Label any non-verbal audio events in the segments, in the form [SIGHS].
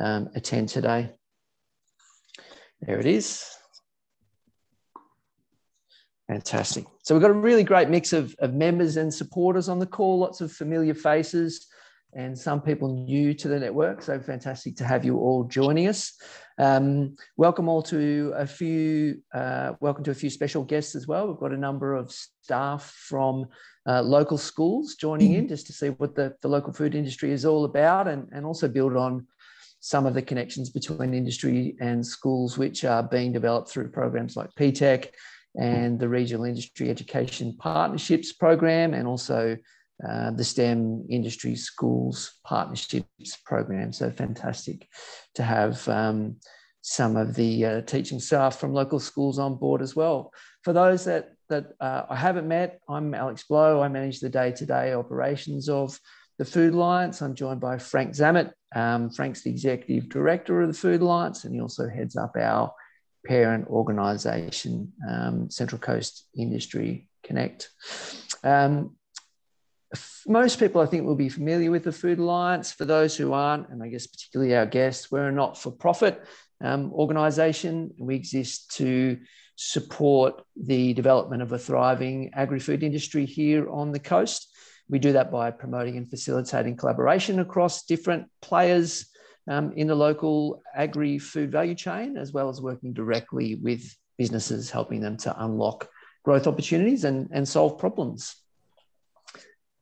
um, attend today. There it is. Fantastic. So we've got a really great mix of, of members and supporters on the call, lots of familiar faces and some people new to the network. So fantastic to have you all joining us. Um, welcome all to a few, uh, welcome to a few special guests as well. We've got a number of staff from uh, local schools joining in just to see what the, the local food industry is all about and, and also build on some of the connections between industry and schools, which are being developed through programs like P-TECH and the Regional Industry Education Partnerships Program and also uh, the STEM Industry Schools Partnerships Program. So fantastic to have um, some of the uh, teaching staff from local schools on board as well. For those that, that uh, I haven't met, I'm Alex Blow. I manage the day-to-day operations of the Food Alliance. I'm joined by Frank Zammit. Um, Frank's the Executive Director of the Food Alliance and he also heads up our parent organisation, um, Central Coast Industry Connect. Um, most people, I think, will be familiar with the Food Alliance. For those who aren't, and I guess particularly our guests, we're a not for profit um, organisation. We exist to support the development of a thriving agri food industry here on the coast. We do that by promoting and facilitating collaboration across different players um, in the local agri food value chain, as well as working directly with businesses, helping them to unlock growth opportunities and, and solve problems.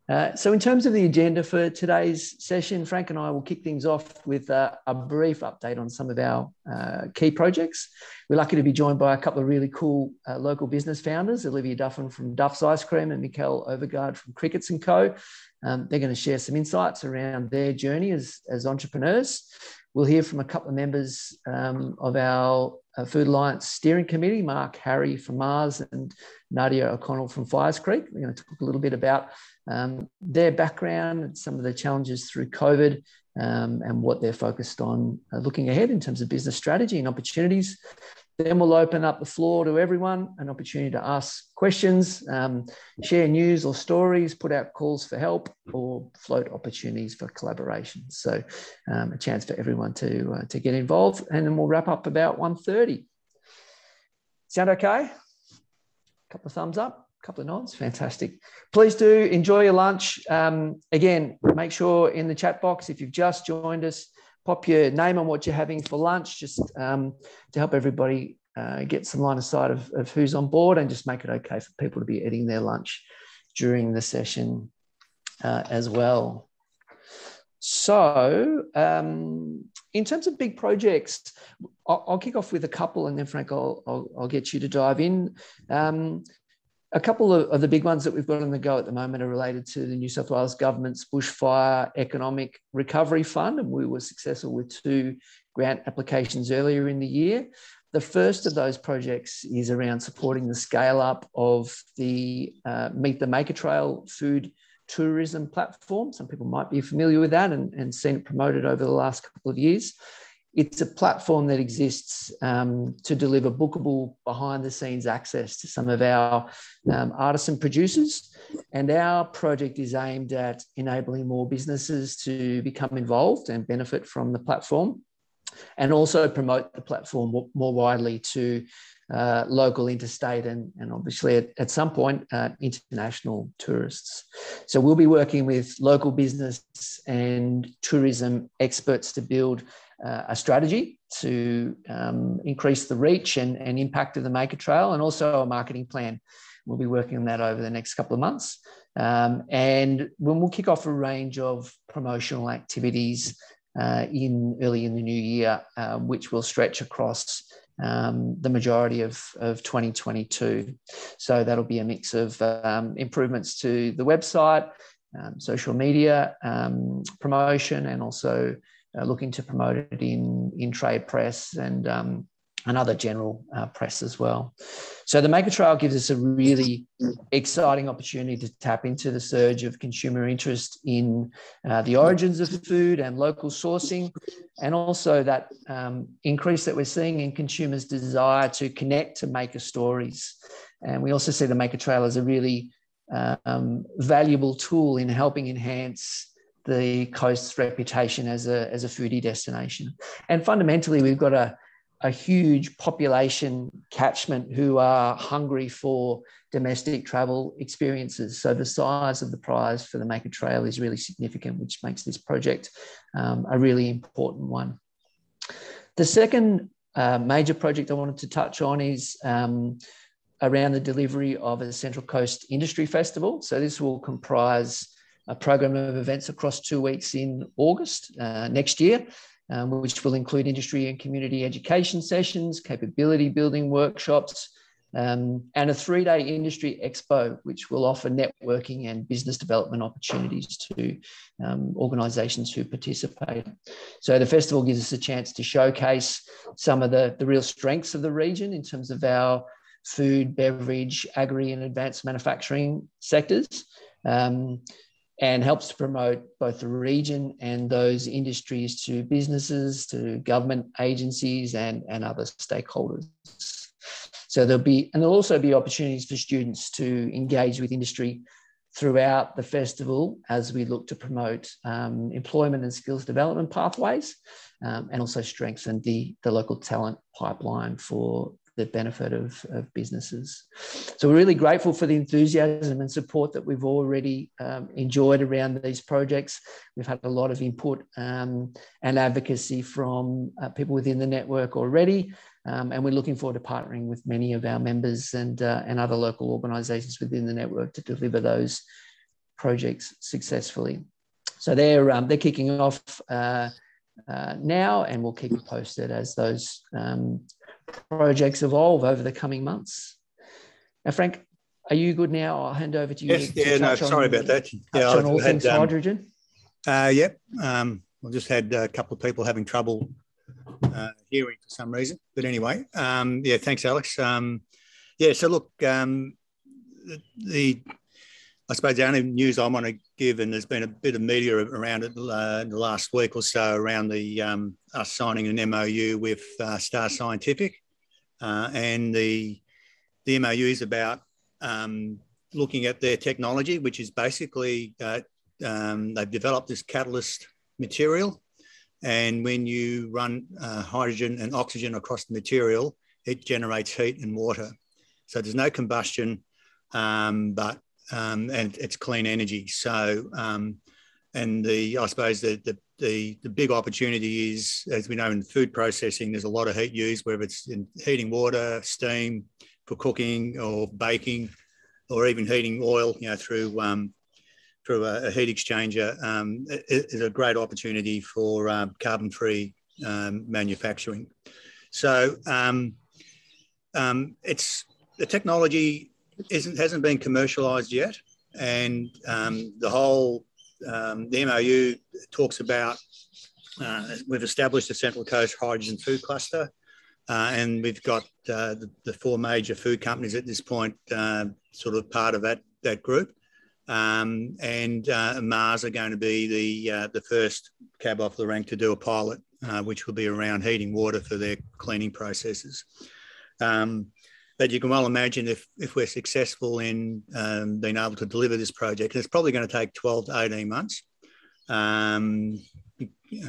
Uh, so in terms of the agenda for today's session, Frank and I will kick things off with uh, a brief update on some of our uh, key projects. We're lucky to be joined by a couple of really cool uh, local business founders, Olivia Duffin from Duff's Ice Cream and Mikkel Overgaard from Crickets & Co. Um, they're going to share some insights around their journey as, as entrepreneurs. We'll hear from a couple of members um, of our Food Alliance Steering Committee, Mark Harry from Mars and Nadia O'Connell from Firescreek. We're going to talk a little bit about um, their background and some of the challenges through COVID um, and what they're focused on uh, looking ahead in terms of business strategy and opportunities. Then we'll open up the floor to everyone, an opportunity to ask questions, um, share news or stories, put out calls for help, or float opportunities for collaboration. So um, a chance for everyone to, uh, to get involved. And then we'll wrap up about 1.30. Sound okay? A couple of thumbs up a couple of nods fantastic please do enjoy your lunch um, again make sure in the chat box if you've just joined us pop your name on what you're having for lunch just um, to help everybody uh, get some line of sight of, of who's on board and just make it okay for people to be eating their lunch during the session uh, as well. So, um, in terms of big projects, I'll, I'll, kick off with a couple, and then Frank, I'll, I'll, I'll get you to dive in. Um, a couple of, of, the big ones that we've got on the go at the moment are related to the New South Wales government's bushfire economic recovery fund, and we were successful with two grant applications earlier in the year. The first of those projects is around supporting the scale up of the uh, Meet the Maker Trail food tourism platform. Some people might be familiar with that and, and seen it promoted over the last couple of years. It's a platform that exists um, to deliver bookable behind the scenes access to some of our um, artisan producers. And our project is aimed at enabling more businesses to become involved and benefit from the platform and also promote the platform more widely to uh, local, interstate, and, and obviously at, at some point, uh, international tourists. So we'll be working with local business and tourism experts to build uh, a strategy to um, increase the reach and, and impact of the Maker Trail and also a marketing plan. We'll be working on that over the next couple of months. Um, and when we'll kick off a range of promotional activities uh, in early in the new year, uh, which will stretch across um, the majority of, of 2022. So that'll be a mix of um, improvements to the website, um, social media promotion, and also uh, looking to promote it in, in trade press and um, and other general uh, press as well. So the Maker Trail gives us a really exciting opportunity to tap into the surge of consumer interest in uh, the origins of food and local sourcing, and also that um, increase that we're seeing in consumers' desire to connect to maker stories. And we also see the Maker Trail as a really um, valuable tool in helping enhance the coast's reputation as a, as a foodie destination. And fundamentally, we've got a, a huge population catchment who are hungry for domestic travel experiences. So the size of the prize for the Maker Trail is really significant, which makes this project um, a really important one. The second uh, major project I wanted to touch on is um, around the delivery of a Central Coast Industry Festival. So this will comprise a program of events across two weeks in August uh, next year, um, which will include industry and community education sessions, capability building workshops, um, and a three day industry expo, which will offer networking and business development opportunities to um, organisations who participate. So the festival gives us a chance to showcase some of the, the real strengths of the region in terms of our food, beverage, agri, and advanced manufacturing sectors. Um, and helps to promote both the region and those industries to businesses, to government agencies, and, and other stakeholders. So there'll be, and there'll also be opportunities for students to engage with industry throughout the festival as we look to promote um, employment and skills development pathways um, and also strengthen the, the local talent pipeline for the benefit of, of businesses. So we're really grateful for the enthusiasm and support that we've already um, enjoyed around these projects. We've had a lot of input um, and advocacy from uh, people within the network already. Um, and we're looking forward to partnering with many of our members and, uh, and other local organisations within the network to deliver those projects successfully. So they're, um, they're kicking off uh, uh, now and we'll keep you posted as those um, projects evolve over the coming months. Now, Frank, are you good now? I'll hand over to you. Yes, to yeah, no, sorry about that. Yeah, on all had, things um, hydrogen. Uh, yep. Um, I just had a couple of people having trouble uh, hearing for some reason. But anyway, um, yeah, thanks, Alex. Um, yeah, so look, um, the, the, I suppose the only news I want to give, and there's been a bit of media around it uh, the last week or so around the um, us signing an MOU with uh, Star Scientific, uh, and the the MOU is about um, looking at their technology, which is basically uh, um, they've developed this catalyst material and when you run uh, hydrogen and oxygen across the material, it generates heat and water. So there's no combustion, um, but um, and it's clean energy. So um, and the I suppose the, the, the the big opportunity is, as we know in food processing, there's a lot of heat used, whether it's in heating water, steam for cooking or baking, or even heating oil, you know, through um, through a, a heat exchanger um, is a great opportunity for um, carbon-free um, manufacturing. So um, it's the technology isn't hasn't been commercialised yet, and um, the whole the MOU talks about uh, we've established a Central Coast Hydrogen Food Cluster. Uh, and we've got uh, the, the, four major food companies at this point, uh, sort of part of that that group. Um, and uh, Mars are going to be the uh, the first cab off the rank to do a pilot, which will be around heating water for their cleaning processes. Um, but you can well imagine if, if we're successful in um, being able to deliver this project, and it's probably going to take 12 to 18 months um,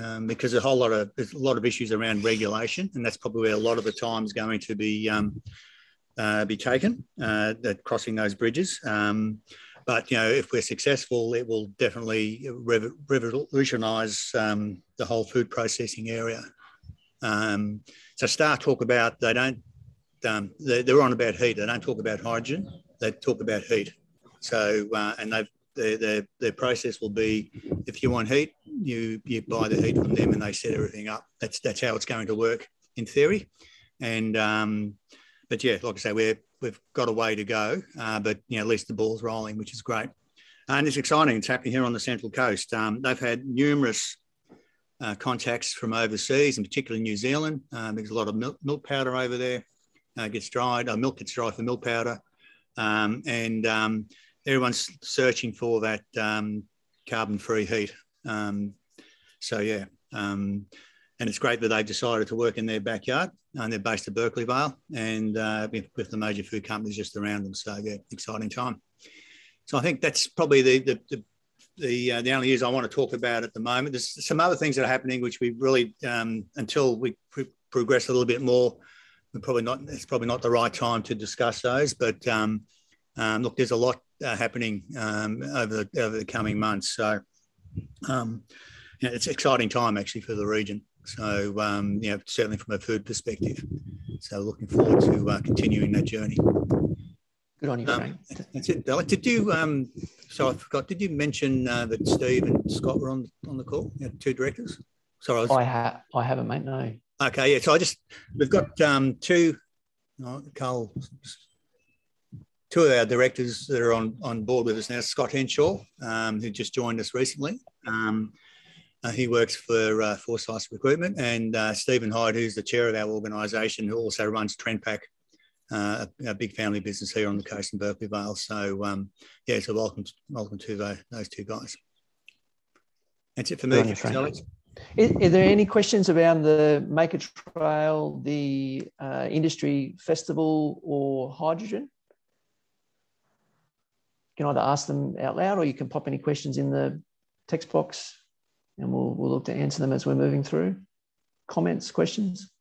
um, because a whole lot of there's a lot of issues around regulation, and that's probably where a lot of the time is going to be um, uh, be taken, uh, that crossing those bridges. Um, but you know, if we're successful, it will definitely revolutionise um, the whole food processing area. So Star talk about they don't um, they're, they're, on about heat. They don't talk about hydrogen. They talk about heat. So uh, and they've their, their, their process will be if you want heat, you you buy the heat from them and they set everything up. That's that's how it's going to work in theory. And um, but yeah, like I say, we're we've got a way to go, uh, but you know, at least the ball's rolling, which is great. And it's exciting. It's happening here on the Central Coast. Um, they've had numerous uh, contacts from overseas, and particularly New Zealand. Um, there's a lot of milk, milk powder over there. Uh, gets dried. Uh, milk gets dried for milk powder, um, and um, everyone's searching for that um, carbon-free heat. Um, so yeah, um, and it's great that they've decided to work in their backyard. And they're based at Berkeley Vale and uh, with, the major food companies just around them. So yeah, exciting time. So I think that's probably the, the, the the uh, the only news I want to talk about at the moment. There's some other things that are happening which we really um, until we progress a little bit more, probably not. It's probably not the right time to discuss those. But um, um, look, there's a lot uh, happening um, over the over the coming months. So um, you know, it's an exciting time actually for the region. So um, you know, certainly from a food perspective. So looking forward to uh, continuing that journey. Good on you, um, that's it. Did you? Um, so I forgot. Did you mention uh, that Steve and Scott were on on the call? You two directors. Sorry, I, was... I have. I haven't, mate. No. Okay. Yeah. So I just we've got um, two. Oh, Carl. Two of our directors that are on, on board with us now, Scott Henshaw, um, who just joined us recently. Um, uh, he works for uh, Forsyth Recruitment, and uh, Stephen Hyde, who's the chair of our organisation, who also runs Trendpack uh, a, big family business here on the coast in Berkeley Vale. So um, yeah, so welcome, welcome to the, those two guys. That's it for me. Alex. Is, is, there any questions around the Maker Trail, the uh, industry festival, or hydrogen? You can either ask them out loud, or you can pop any questions in the text box, and we'll we'll look to answer them as we're moving through. Comments, questions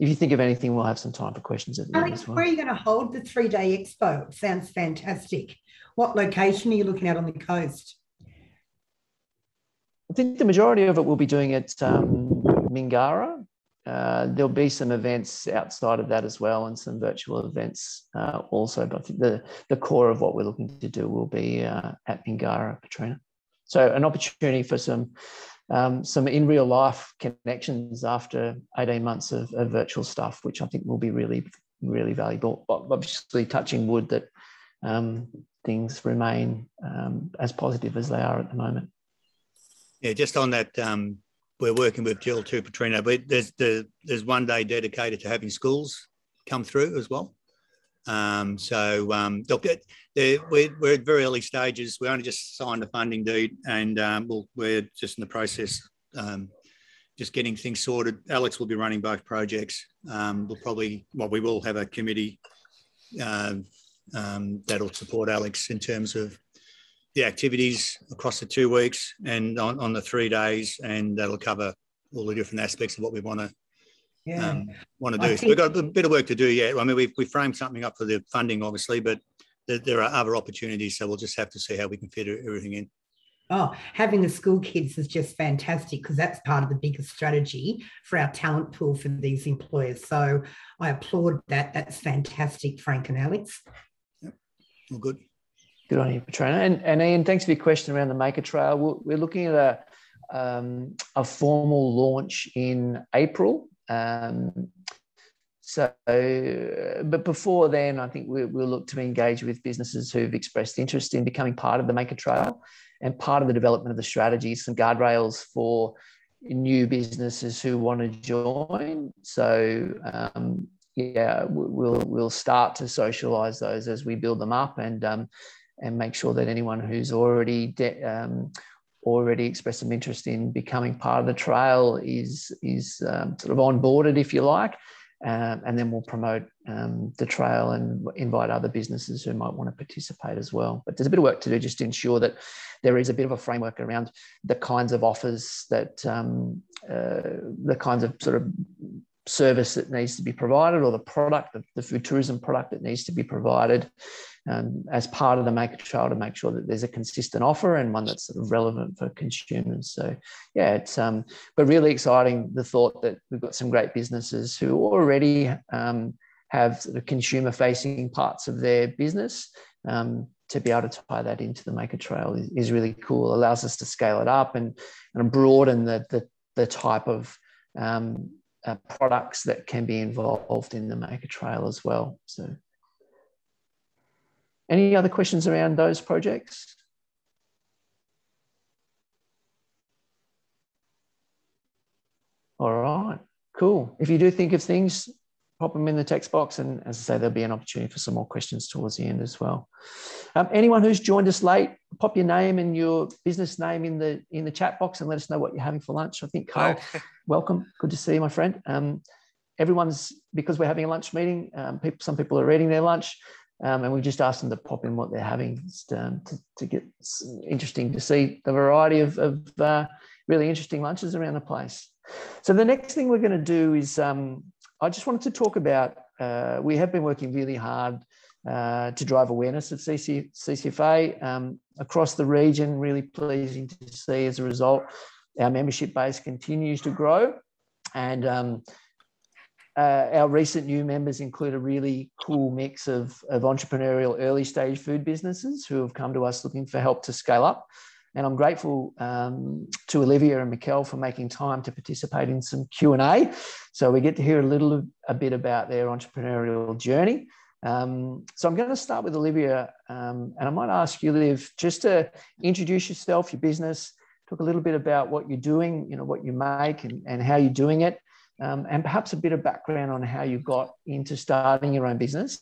if you think of anything, we'll have some time for questions at the Alex, end as well. Where are you going to hold the three day expo? Sounds fantastic. What location are you looking at on the coast? I think the majority of it will be doing at um, Mingara. Uh, there'll be some events outside of that as well, and some virtual events uh, also. But I think the the core of what we're looking to do will be uh, at Mingara, Katrina. So an opportunity for some um, some in real life connections after 18 months of, of, virtual stuff, which I think will be really, really valuable. Obviously, touching wood that um, things remain um, as positive as they are at the moment. Yeah, just on that, um, we're working with Jill too, Katrina, but there's the, there's one day dedicated to having schools come through as well. Um, so um, look, we're, we're at very early stages. We only just signed the funding deed, and um, we'll, we're just in the process, um, just getting things sorted. Alex will be running both projects. Um, we'll probably, well, we will have a committee uh, that'll support Alex in terms of the activities across the two weeks and on, on the three days, and that'll cover all the different aspects of what we want to yeah. um, want to do. So we've got a bit of work to do yet. I mean, we've, we framed something up for the funding, obviously, but there, there, are other opportunities. So we'll just have to see how we can fit everything in. Oh, having the school kids is just fantastic because that's part of the biggest strategy for our talent pool for these employers. So I applaud that. That's fantastic, Frank and Alex. Yep. Well, good. Good on you, Petrina. And, and Ian, thanks for your question around the Maker Trail. We're, we're looking at a, um, a formal launch in April um, so, but before then, I think we, will look to engage with businesses who've expressed interest in becoming part of the Maker Trail and part of the development of the strategy, some guardrails for new businesses who want to join. So, um, yeah, we'll we'll start to socialise those as we build them up and um, and make sure that anyone who's already de- um, already expressed some interest in becoming part of the trail is is um, sort of onboarded, if you like, um, and then we'll promote um, the trail and invite other businesses who might want to participate as well. But there's a bit of work to do just to ensure that there is a bit of a framework around the kinds of offers that um, uh, the kinds of sort of service that needs to be provided or the product, the, the food tourism product that needs to be provided um, as part of the Maker Trail to make sure that there's a consistent offer and one that's sort of relevant for consumers. So yeah, it's um, but really exciting the thought that we've got some great businesses who already um, have sort of consumer facing parts of their business. Um, to be able to tie that into the Maker Trail is, is really cool. It allows us to scale it up and, and broaden the, the, the type of um, uh, products that can be involved in the Maker Trail as well. So any other questions around those projects? All right, cool. If you do think of things, pop them in the text box. And as I say, there'll be an opportunity for some more questions towards the end as well. Um, anyone who's joined us late, pop your name and your business name in the in the chat box and let us know what you're having for lunch. I think Kyle, welcome. Good to see you, my friend. Um, everyone's because we're having a lunch meeting. Um, people, some people are eating their lunch Um, and we've just asked them to pop in what they're having just, um, to, to, get interesting to see the variety of, of uh, really interesting lunches around the place. So the next thing we're going to do is um, I just wanted to talk about, uh, we have been working really hard uh, to drive awareness of CC, CCFA um, across the region. Really pleasing to see as a result, our membership base continues to grow. And um, uh, our recent new members include a really cool mix of, of entrepreneurial early stage food businesses who have come to us looking for help to scale up. And I'm grateful um, to Olivia and Mikkel for making time to participate in some Q&A. So we get to hear a little a bit about their entrepreneurial journey. Um, so I'm going to start with Olivia, um, and I might ask you, Liv, just to introduce yourself, your business, talk a little bit about what you're doing, you know, what you make and, and how you're doing it, um, and perhaps a bit of background on how you got into starting your own business.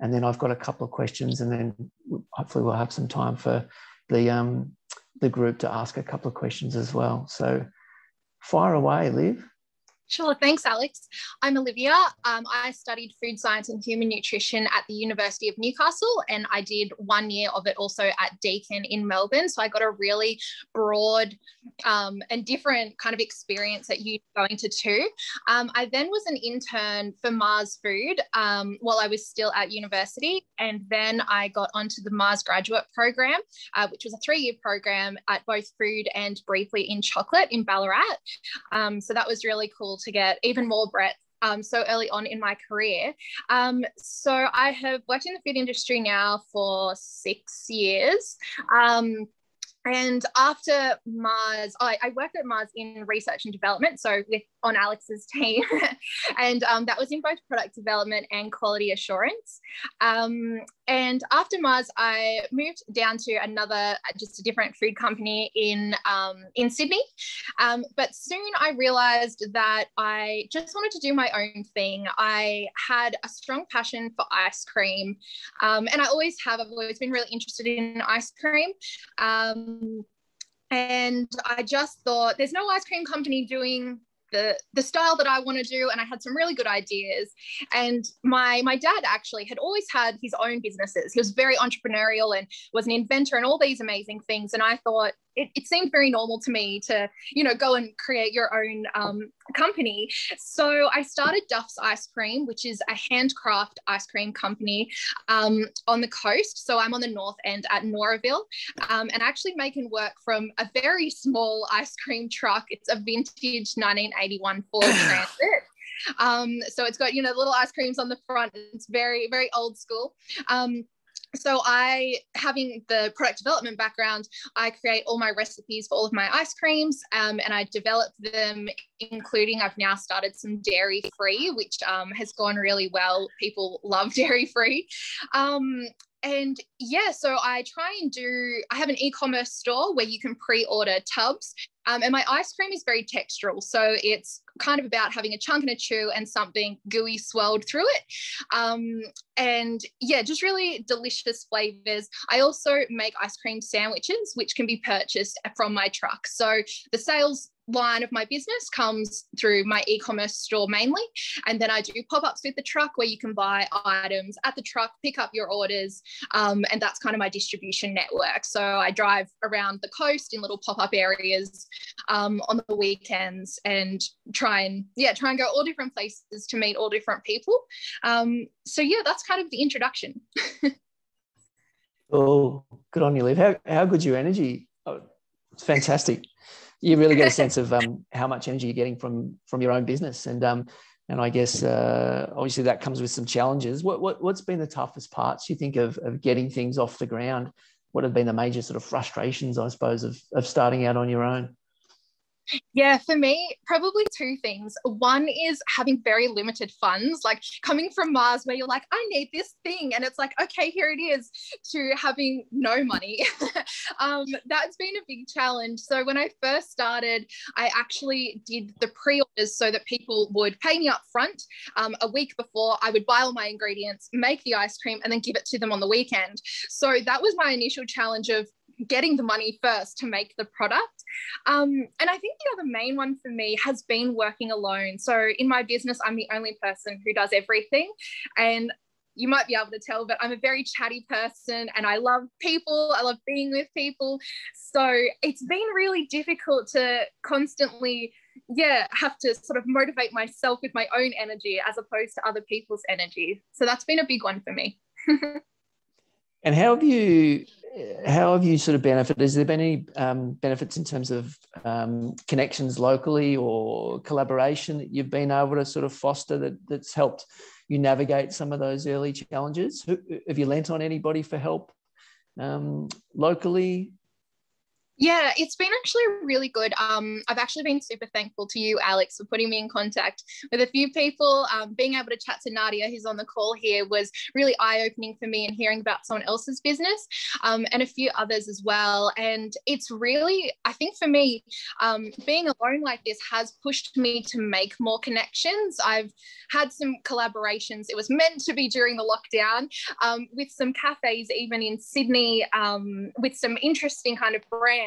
And then I've got a couple of questions, and then hopefully we'll have some time for the um, the group to ask a couple of questions as well. So fire away, Liv. Sure, thanks, Alex. I'm Olivia. Um, I studied food science and human nutrition at the University of Newcastle, and I did one year of it also at Deakin in Melbourne. So I got a really broad um, and different kind of experience at you going to two. Um, I then was an intern for Mars Food um, while I was still at university, and then I got onto the Mars graduate program, uh, which was a three-year program at both food and briefly in chocolate in Ballarat. Um, so that was really cool to get even more breadth um, so early on in my career. Um, so I have worked in the food industry now for six years. Um, and after Mars, I, I, worked at Mars in research and development, so with on Alex's [LAUGHS] team, and um, that was in both product development and quality assurance. Um, and after Mars, I moved down to another, just a different food company in um, in Sydney. Um, but soon I realised that I just wanted to do my own thing. I had a strong passion for ice cream, um, and I always have. I've always been really interested in ice cream. Um, and I just thought there's no ice cream company doing the the style that I want to do and I had some really good ideas. And my my dad actually had always had his own businesses. He was very entrepreneurial and was an inventor and all these amazing things. And I thought it, it seemed very normal to me to, you know, go and create your own um, company. So I started Duff's Ice Cream, which is a handcraft ice cream company um, on the coast. So I'm on the north end at Noraville, um, and actually making work from a very small ice cream truck. It's a vintage 1981 Ford [SIGHS] Transit. Um, so it's got you know little ice creams on the front. It's very very old school. Um, so I, having the product development background, I create all my recipes for all of my ice creams, um, and I develop them, including I've now started some dairy free, which um, has gone really well. People love [LAUGHS] dairy free. Um, and yeah, so I try and do, I have an e commerce store where you can pre order tubs. Um, and my ice cream is very textural. So it's kind of about having a chunk and a chew and something gooey swirled through it. Um, and yeah, just really delicious flavors. I also make ice cream sandwiches, which can be purchased from my truck. So the sales line of my business comes through my e-commerce store mainly and then i do pop-ups with the truck where you can buy items at the truck pick up your orders um, and that's kind of my distribution network so i drive around the coast in little pop-up areas um, on the weekends and try and yeah try and go all different places to meet all different people um, so yeah that's kind of the introduction oh good on you liv how, how good's your energy oh, it's fantastic you really get a sense of um, how much energy you're getting from from your own business and um, and I guess uh, obviously that comes with some challenges. What, what what's been the toughest parts you think of of getting things off the ground? What have been the major sort of frustrations, I suppose, of of starting out on your own? Yeah, for me, probably two things. One is having very limited funds, like coming from Mars, where you're like, I need this thing. And it's like, okay, here it is, to having no money. [LAUGHS] um, that's been a big challenge. So when I first started, I actually did the pre orders so that people would pay me up front um, a week before. I would buy all my ingredients, make the ice cream, and then give it to them on the weekend. So that was my initial challenge of getting the money first to make the product. Um, and I think the other main one for me has been working alone. So in my business, I'm the only person who does everything. And you might be able to tell, but I'm a very chatty person and I love people. I love being with people. So it's been really difficult to constantly, yeah, have to sort of motivate myself with my own energy as opposed to other people's energy. So that's been a big one for me. [LAUGHS] and how have you how have you sort of benefited? Has there been any um, benefits in terms of um, connections locally or collaboration that you've been able to sort of foster that, that's helped you navigate some of those early challenges? Have you lent on anybody for help um, locally? Yeah, it's been actually really good. Um, I've actually been super thankful to you, Alex, for putting me in contact with a few people. Um, being able to chat to Nadia, who's on the call here, was really eye opening for me and hearing about someone else's business um, and a few others as well. And it's really, I think for me, um, being alone like this has pushed me to make more connections. I've had some collaborations. It was meant to be during the lockdown um, with some cafes, even in Sydney, um, with some interesting kind of brands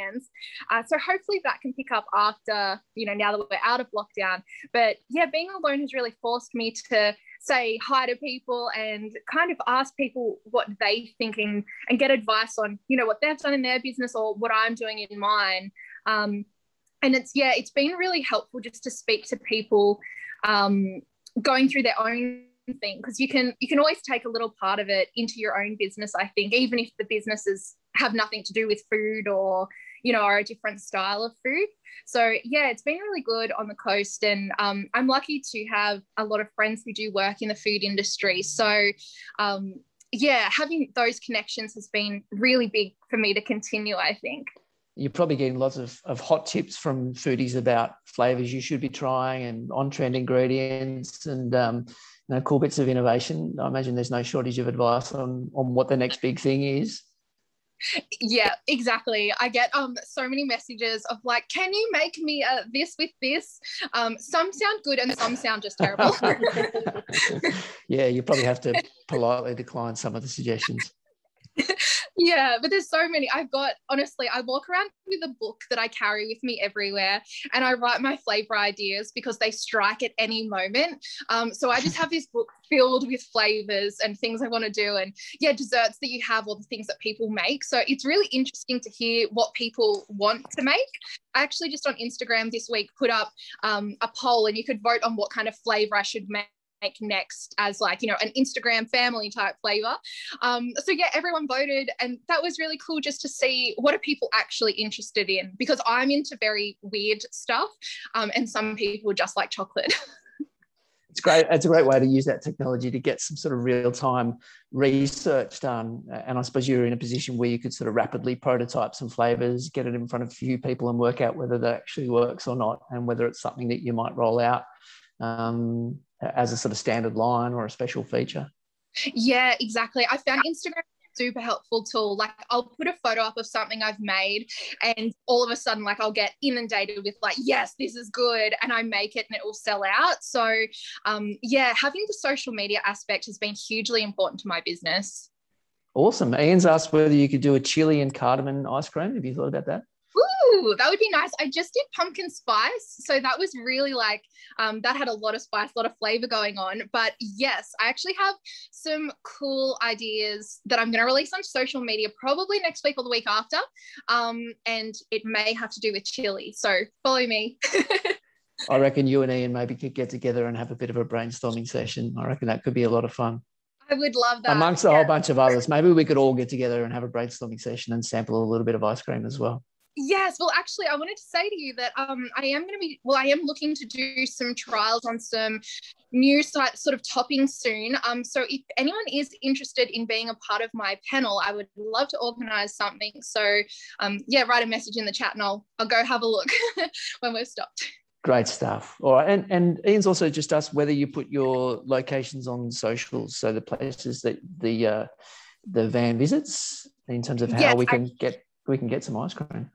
Uh, so hopefully that can pick up after, you know, now that we're out of lockdown. But yeah, being alone has really forced me to say hi to people and kind of ask people what they thinking and get advice on, you know, what they've done in their business or what I'm doing in mine. Um, and it's yeah, it's been really helpful just to speak to people um, going through their own thing because you can you can always take a little part of it into your own business i think even if the businesses have nothing to do with food or you know, are a different style of food. So yeah, it's been really good on the coast, and um, I'm lucky to have a lot of friends who do work in the food industry. So um, yeah, having those connections has been really big for me to continue. I think you're probably getting lots of, of hot tips from foodies about flavors you should be trying and on trend ingredients and um, you know, cool bits of innovation. I imagine there's no shortage of advice on on what the next big thing is yeah exactly. I get um so many messages of like can you make me a this with this? Um some sound good and some sound just terrible. [LAUGHS] Yeah you probably have to politely decline some of the suggestions [LAUGHS] yeah, but there's so many. I've got honestly, I walk around with a book that I carry with me everywhere, and I write my flavor ideas because they strike at any moment. Um, so I just have this book filled with flavors and things I want to do, and yeah, desserts that you have, or the things that people make. So it's really interesting to hear what people want to make. I actually just on Instagram this week put up um, a poll, and you could vote on what kind of flavor I should make make next as like you know an instagram family type flavor. Um, so yeah everyone voted and that was really cool just to see what are people actually interested in because i'm into very weird stuff um, and some people just like chocolate. [LAUGHS] It's great it's a great way to use that technology to get some sort of real-time research done and i suppose you're in a position where you could sort of rapidly prototype some flavors get it in front of a few people and work out whether that actually works or not and whether it's something that you might roll out. Um, as a sort of standard line or a special feature? Yeah, exactly. I found Instagram super helpful tool. Like I'll put a photo up of something I've made and all of a sudden like I'll get inundated with like, yes, this is good. And I make it and it will sell out. So um, yeah, having the social media aspect has been hugely important to my business. Awesome. Ian's asked whether you could do a chili and cardamom ice cream. Have you thought about that? Ooh, that would be nice. I just did pumpkin spice. So that was really like, um, that had a lot of spice, a lot of flavor going on. But yes, I actually have some cool ideas that I'm going to release on social media probably next week or the week after. Um, and it may have to do with chili. So follow me. [LAUGHS] I reckon you and Ian maybe could get together and have a bit of a brainstorming session. I reckon that could be a lot of fun. I would love that. Amongst a yeah. whole bunch of others. Maybe we could all get together and have a brainstorming session and sample a little bit of ice cream as well. Yes, well, actually, I wanted to say to you that um, I am going to be, well, I am looking to do some trials on some new site sort of topping soon. Um, so if anyone is interested in being a part of my panel, I would love to organize something. So um, yeah, write a message in the chat and I'll, I'll go have a look [LAUGHS] when we're stopped. Great stuff. All right. And, and Ian's also just asked whether you put your locations on socials. So the places that the, uh, the van visits in terms of how yes, we can I- get, we can get some ice cream.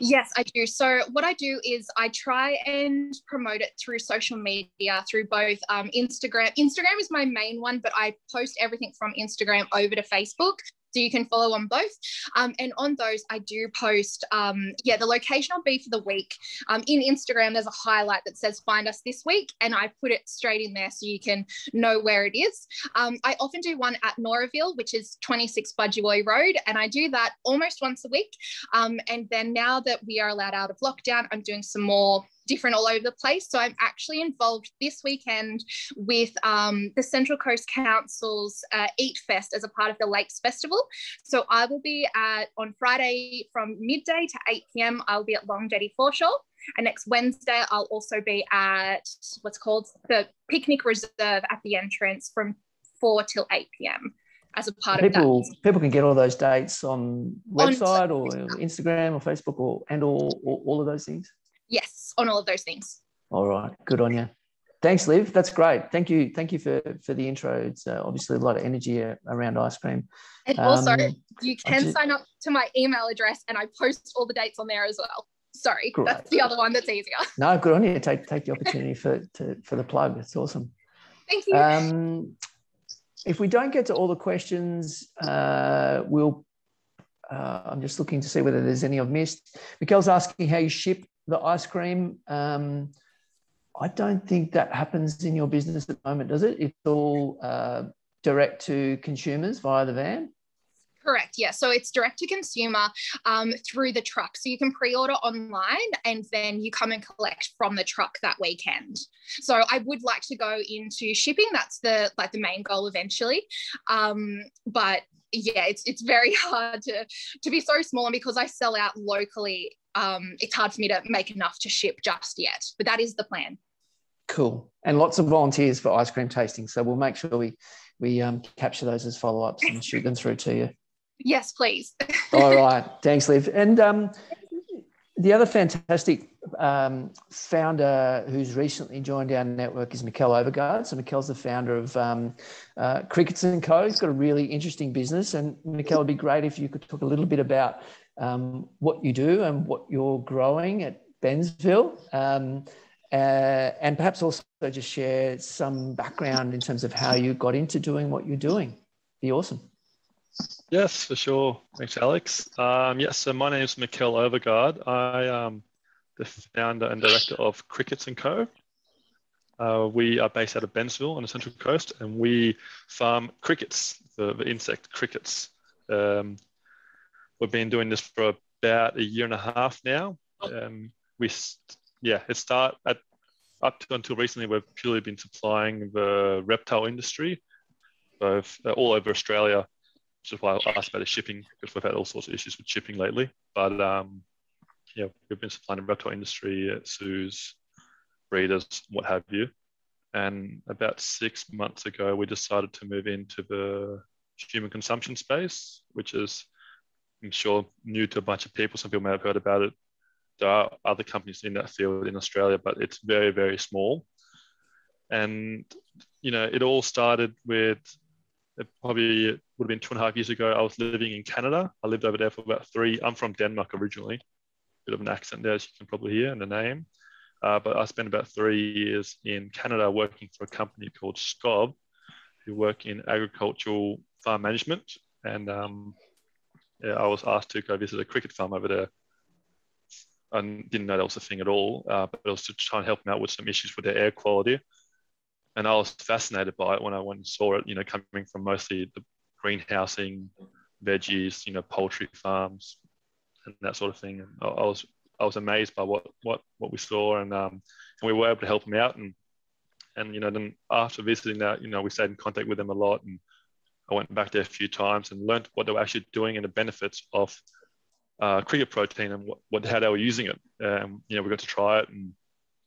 Yes, I do. So, what I do is I try and promote it through social media, through both um, Instagram. Instagram is my main one, but I post everything from Instagram over to Facebook. So you can follow on both. Um, and on those, I do post, um, yeah, the location I'll be for the week. Um, in Instagram, there's a highlight that says find us this week, and I put it straight in there so you can know where it is. Um, I often do one at Noraville, which is 26 Budgewoi Road, and I do that almost once a week. Um, and then now that we are allowed out of lockdown, I'm doing some more different all over the place. So I'm actually involved this weekend with um, the Central Coast Council's uh, Eat Fest as a part of the Lakes Festival. So I will be at on Friday from midday to 8 p.m. I'll be at Long Jetty Foreshore. And next Wednesday, I'll also be at what's called the Picnic Reserve at the entrance from 4 till 8 p.m. as a part people, of that. People can get all those dates on website on, or Instagram or Facebook or and all, all, all of those things. Yes, on all of those things. All right, good on you. Thanks, Liv. That's great. Thank you. Thank you for for the intro. It's uh, obviously a lot of energy uh, around ice cream. And um, also, you can just, sign up to my email address, and I post all the dates on there as well. Sorry, great. that's the other one that's easier. No, good on you. Take take the opportunity for to, for the plug. It's awesome. Thank you. Um, if we don't get to all the questions, uh, we'll. Uh, I'm just looking to see whether there's any I've missed. Mikkel's asking how you ship the ice cream. Um, I don't think that happens in your business at the moment, does it? It's all uh, direct to consumers via the van. Correct. Yeah. So it's direct to consumer um, through the truck. So you can pre-order online and then you come and collect from the truck that weekend. So I would like to go into shipping. That's the like the main goal eventually. Um, but yeah, it's it's very [LAUGHS] hard to to be so small and because I sell out locally um, it's hard for me to make enough to ship just yet, but that is the plan. Cool. And lots of volunteers for ice cream tasting. So we'll make sure we we um, capture those as follow ups and shoot them through to you. [LAUGHS] Yes, please. [LAUGHS] All right. Thanks, Liv. And um, the other fantastic um, founder who's recently joined our network is Mikkel Overgaard. So Mikkel's the founder of um, uh, Crickets and Co. He's got a really interesting business. And Mikkel, it'd be great if you could talk a little bit about um, what you do and what you're growing at Bensville. Um, uh, and perhaps also just share some background in terms of how you got into doing what you're doing. Be awesome. Yes, for sure. Thanks, Alex. Um, yes, so my name is Mikkel Overgaard. I am the founder and director of Crickets & Co. Uh, we are based out of Bensville on the Central Coast, and we farm crickets, the, the insect crickets. Um, we've been doing this for about a year and a half now. Um, we, yeah, it started at up to until recently. We've purely been supplying the reptile industry, both uh, all over Australia. Which is why I asked about the shipping because we've had all sorts of issues with shipping lately. But um, yeah, we've been supplying the reptile industry, at zoos, breeders, what have you. And about six months ago, we decided to move into the human consumption space, which is I'm sure new to a bunch of people. Some people may have heard about it. There are other companies in that field in Australia, but it's very, very small. And you know, it all started with it probably would have been two and a half years ago. I was living in Canada. I lived over there for about three. I'm from Denmark originally. Bit of an accent there, as you can probably hear in the name. Uh, but I spent about three years in Canada working for a company called SKOV, who work in agricultural farm management. And um, I was asked to go visit a cricket farm over there. I didn't know that was a thing at all, uh, but it was to try and help them out with some issues with their air quality. And I was fascinated by it when I went and saw it, you know, coming from mostly the greenhousing, veggies, you know, poultry farms and that sort of thing. And I, I was I was amazed by what what what we saw, and um, and we were able to help them out. And and you know, then after visiting that, you know, we stayed in contact with them a lot, and I went back there a few times and learned what they were actually doing and the benefits of uh, cricket protein and what, what how they were using it. Um, you know, we got to try it, and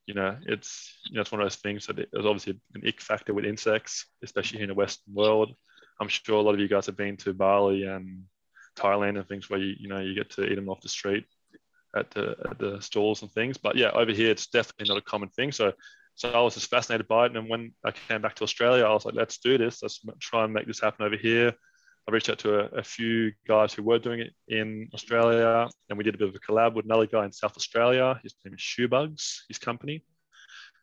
you know, it's you know, it's one of those things that there's obviously an ick factor with insects, especially here in the Western world. I'm sure a lot of you guys have been to Bali and Thailand and things where you you know you get to eat them off the street at the at the stalls and things. But yeah, over here it's definitely not a common thing. So so I was just fascinated by it. And when I came back to Australia, I was like, let's do this. Let's try and make this happen over here. I reached out to a, a, few guys who were doing it in Australia, and we did a bit of a collab with another guy in South Australia. His name is Shoebugs, his company.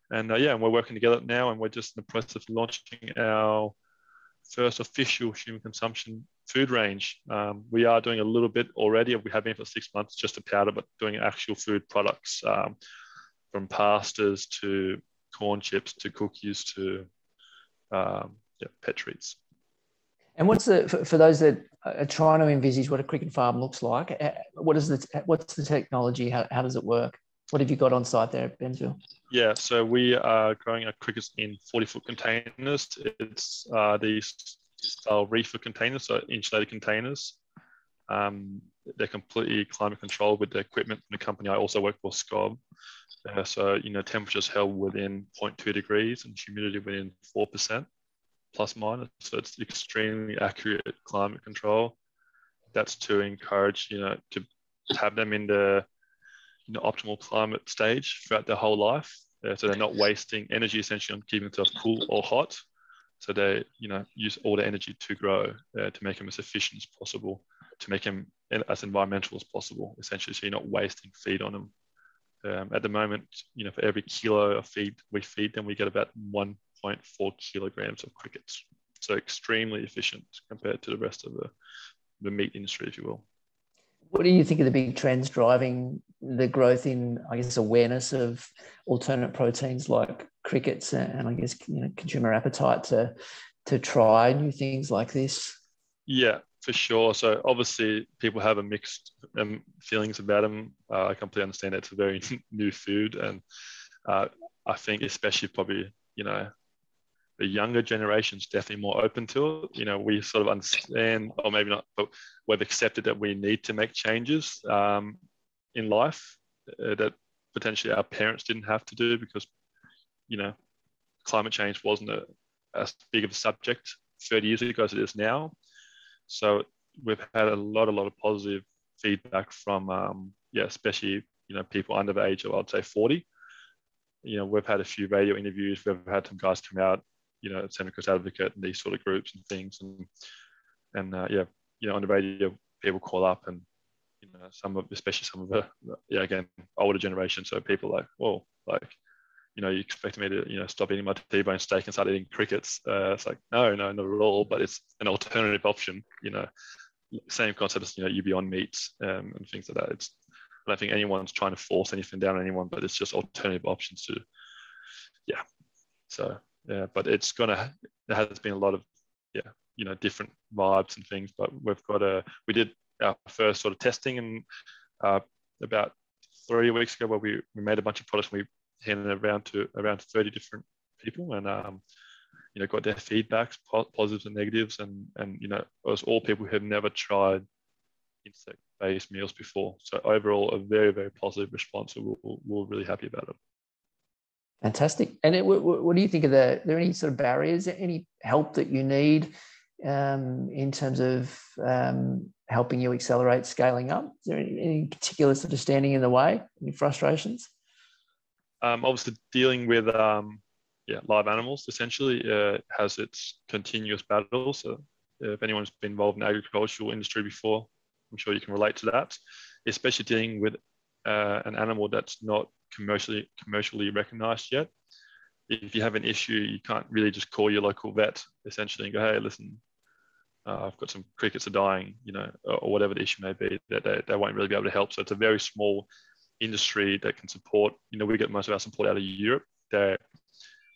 And uh, yeah, and we're working together now, and we're just in the process of launching our first official human consumption food range. Um, we are doing a little bit already. We have been for six months, just a powder, but doing actual food products um, from pastas to corn chips to cookies to um, yeah, pet treats. And what's the for, for, those that are trying to envisage what a cricket farm looks like? Eh, what is the what's the technology? How, how does it work? What have you got on site there at Bensville? Yeah, so we are growing our crickets in 40 foot containers. It's uh, these style reefer containers, so insulated containers. Um, they're completely climate controlled with the equipment from the company I also work for, SKOV. Uh, so, you know, temperatures held within 0.2 degrees and humidity within 4% plus minus. So it's extremely accurate climate control. That's to encourage, you know, to have them in the you know, optimal climate stage throughout their whole life. Uh, so they're not wasting energy essentially on keeping themselves cool or hot. So they, you know, use all the energy to grow uh, to make them as efficient as possible, to make them as environmental as possible, essentially. So you're not wasting feed on them. Um, at the moment, you know, for every kilo of feed we feed them, we get about 1.4 kilograms of crickets. So extremely efficient compared to the rest of the, the meat industry, if you will. What do you think of the big trends driving the growth in, I guess, awareness of alternate proteins like crickets and, I guess, you know, consumer appetite to to try new things like this? Yeah, for sure. So obviously, people have a mixed um, feelings about them. Uh, I completely understand that it's a very [LAUGHS] new food, and uh, I think especially probably you know the younger generation's definitely more open to it. You know, we sort of understand, or maybe not, but we've accepted that we need to make changes um, in life uh, that potentially our parents didn't have to do because, you know, climate change wasn't a, as big of a subject 30 years ago as it is now. So we've had a lot, a lot of positive feedback from, um, yeah, especially you know people under the age of I'd say 40. You know, we've had a few radio interviews. We've had some guys come out you know, Central Coast Advocate and these sort of groups and things. And, and uh, yeah, you know, on the radio, people call up and, you know, some of, especially some of the, yeah, again, older generation. So people like, well, like, you know, you expect me to, you know, stop eating my T-bone steak and start eating crickets. Uh, it's like, no, no, not at all. But it's an alternative option. You know, same concept as you know, you beyond meats um, and things like that. It's, I don't think anyone's trying to force anything down on anyone, but it's just alternative options to, yeah. So yeah, but it's gonna. There has been a lot of yeah, you know, different vibes and things. But we've got a. We did our first sort of testing and uh, about three weeks ago, where we, we made a bunch of products. And we it around to around 30 different people, and um, you know, got their feedbacks, positives and negatives, and and you know, it was all people who have never tried insect-based meals before. So overall, a very very positive response. So we're, we're really happy about it. Fantastic. And it, what, what, do you think of the? Are there any sort of barriers? Any help that you need um, in terms of um, helping you accelerate scaling up? Is there any, any, particular sort of standing in the way? Any frustrations? Um, obviously, dealing with um, yeah live animals essentially uh, has its continuous battles. So if anyone's been involved in the agricultural industry before, I'm sure you can relate to that. Especially dealing with uh, an animal that's not commercially commercially recognized yet. If you have an issue, you can't really just call your local vet essentially and go, "Hey, listen, uh, I've got some crickets are dying," you know, or, or whatever the issue may be. That they, they won't really be able to help. So it's a very small industry that can support. You know, we get most of our support out of Europe. There,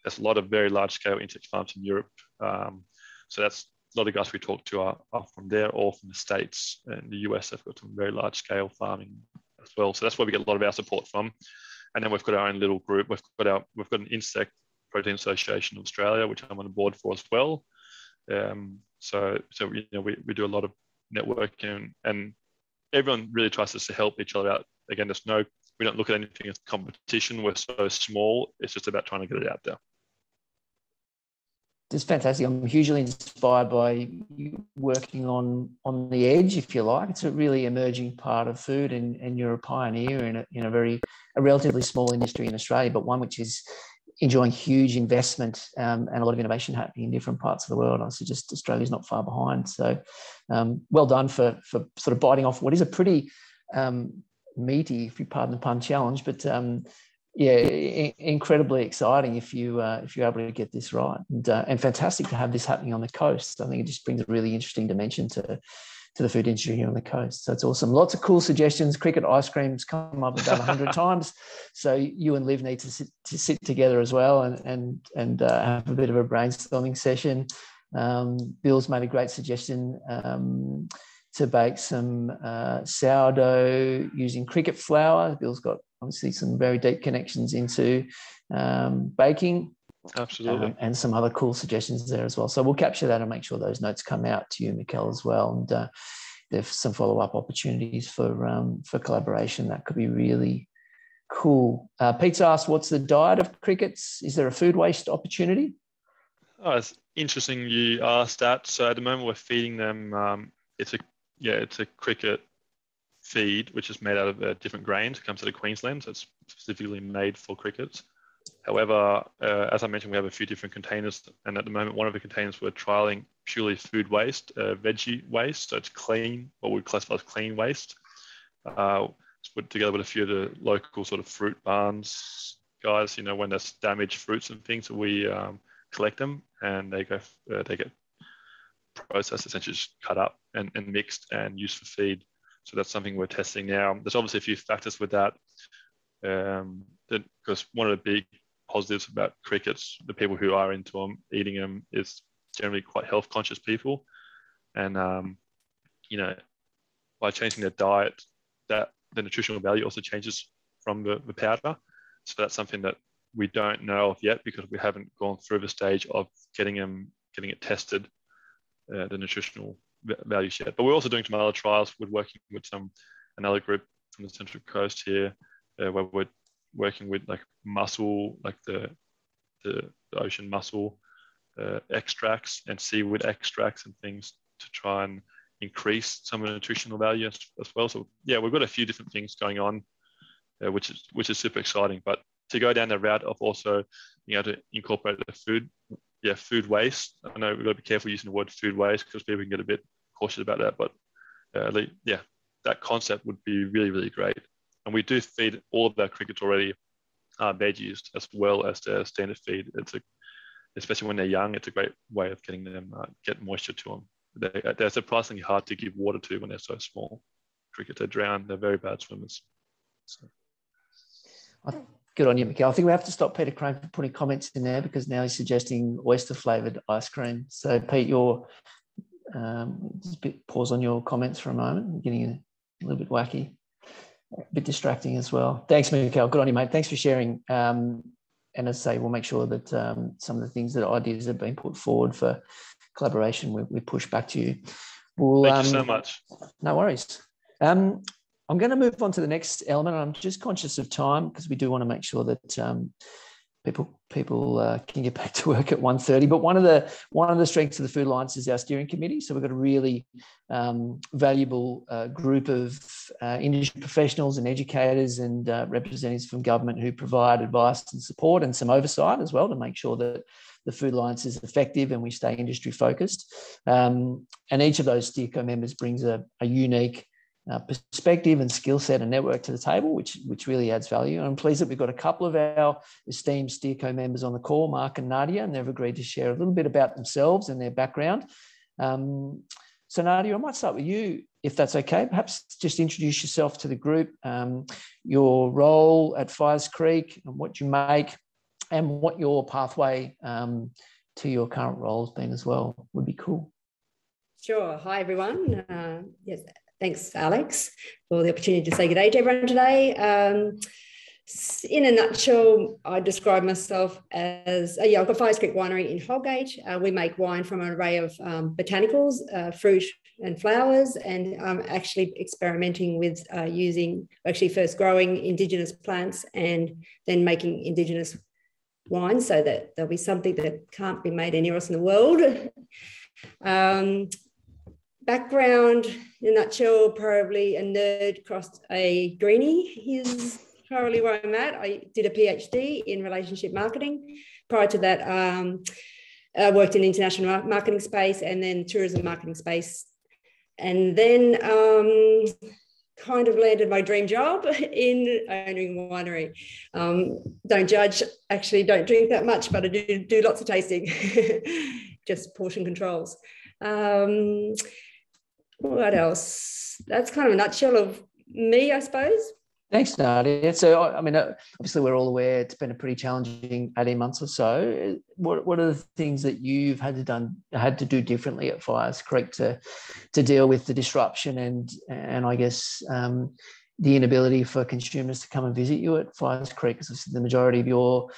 there's a lot of very large scale insect farms in Europe. Um, so that's a lot of guys we talk to are, are, from there or from the States and the US. They've got some very large scale farming as well. So that's where we get a lot of our support from. And then we've got our own little group. We've got our we've got an insect protein association of Australia, which I'm on the board for as well. Um, so so you know we, we do a lot of networking and everyone really tries to help each other out. Again, there's no we don't look at anything as competition. We're so small. It's just about trying to get it out there it's fantastic. I'm hugely inspired by you working on on the edge, if you like. It's a really emerging part of food, and, and you're a pioneer in a, in a very a relatively small industry in Australia, but one which is enjoying huge investment um, and a lot of innovation happening in different parts of the world. I suggest Australia's not far behind. So, um, well done for for sort of biting off what is a pretty um, meaty, if you pardon the pun, challenge, but um, yeah, incredibly exciting if you uh, if you're able to get this right, and uh, and fantastic to have this happening on the coast. I think it just brings a really interesting dimension to to the food industry here on the coast. So it's awesome. Lots of cool suggestions. Cricket ice creams come up about hundred [LAUGHS] times. So you and Liv need to sit, to sit together as well and and and uh, have a bit of a brainstorming session. Um, Bill's made a great suggestion. Um, to bake some uh, sourdough using cricket flour. Bill's got obviously some very deep connections into um, baking. Absolutely. Um, and some other cool suggestions there as well. So we'll capture that and make sure those notes come out to you, Mikkel, as well. And uh, there's some follow up opportunities for um, for collaboration that could be really cool. Uh, Pete's asked, "What's the diet of crickets? Is there a food waste opportunity?" Oh, it's interesting you asked that. So at the moment, we're feeding them. Um, it's a yeah, it's a cricket feed, which is made out of uh, different grains. It comes out of Queensland, so it's specifically made for crickets. However, uh, as I mentioned, we have a few different containers, and at the moment, one of the containers we're trialing purely food waste, uh, veggie waste, so it's clean, what we classify as clean waste. Uh, it's put together with a few of the local sort of fruit barns guys. You know, when there's damaged fruits and things, we um, collect them, and they go, uh, they get processed, essentially just cut up and, and mixed and used for feed. So that's something we're testing now. There's obviously a few factors with that. Um, because one of the big positives about crickets, the people who are into them, eating them, is generally quite health conscious people. And, um, you know, by changing their diet, that the nutritional value also changes from the, the powder. So that's something that we don't know of yet because we haven't gone through the stage of getting them, getting it tested, uh, the nutritional value yet. But we're also doing some other trials. We're working with some another group from the Central Coast here, uh, where we're working with like mussel, like the the, the ocean mussel uh, extracts and seaweed extracts and things to try and increase some of the nutritional value as, as well. So yeah, we've got a few different things going on, uh, which is which is super exciting. But to go down the route of also being able to incorporate the food, yeah, food waste. I know we've got to be careful using the word food waste because people can get a bit cautious about that. But uh, yeah, that concept would be really, really great. And we do feed all of our crickets already uh, veggies as well as their standard feed. It's a, especially when they're young, it's a great way of getting them uh, get moisture to them. They, they're surprisingly hard to give water to when they're so small. Crickets are drown. They're very bad swimmers. So. Good on you, Mikkel. I think we have to stop Peter Crane from putting comments in there because now he's suggesting oyster flavored ice cream. So, Pete, you're um, just a bit pause on your comments for a moment. I'm getting a, a little bit wacky, a bit distracting as well. Thanks, Mikkel. Good on you, mate. Thanks for sharing. Um, and as I say, we'll make sure that um, some of the things that ideas have been put forward for collaboration, we, we push back to you. We'll, Thank you so um, much. No worries. Um, I'm going to move on to the next element. I'm just conscious of time because we do want to make sure that um, people people uh, can get back [LAUGHS] to work at 1.30 but one of the one of the strengths of the food alliance is our steering committee. So we've got a really um, valuable uh, group of uh, industry professionals and educators and uh, representatives from government who provide advice and support and some oversight as well to make sure that the food alliance is effective and we stay industry focused. Um, and each of those steerco members brings a, a unique uh, perspective and skill set and network to the table, which which really adds value. And I'm pleased that we've got a couple of our esteemed Steerco members on the call, Mark and Nadia, and they've agreed to share a little bit about themselves and their background. Um, so Nadia, I might start with you, if that's okay. Perhaps just introduce yourself to the group, um, your role at Firescreek, and what you make, and what your pathway um, to your current role has been as well. Would be cool. Sure. Hi, everyone. Uh, yes, Thanks, Alex, for the opportunity to say good day to everyone today. Um, in a nutshell, I describe myself as uh, yeah, I've got Firescreek Winery in Holgate. Uh, we make wine from an array of um, botanicals, uh, fruit, and flowers, and I'm actually experimenting with uh, using actually first growing indigenous plants and then making indigenous wine so that there'll be something that can't be made anywhere else in the world. [LAUGHS] Um, background in a nutshell, probably a nerd crossed a greenie is probably where I'm at. I did a PhD in relationship marketing. Prior to that, um, I worked in international marketing space and then tourism marketing space. And then um, kind of landed my dream job [LAUGHS] in owning a winery. Um, don't judge, actually, don't drink that much, but I do do lots of tasting, [LAUGHS] just portion controls. Um, what else? That's kind of a nutshell of me, I suppose. Thanks, Nadia. So, I mean, uh, obviously, we're all aware it's been a pretty challenging 18 months or so. What, what are the things that you've had to done had to do differently at Firescreek to to deal with the disruption and and I guess um, the inability for consumers to come and visit you at Firescreek? Because the majority of your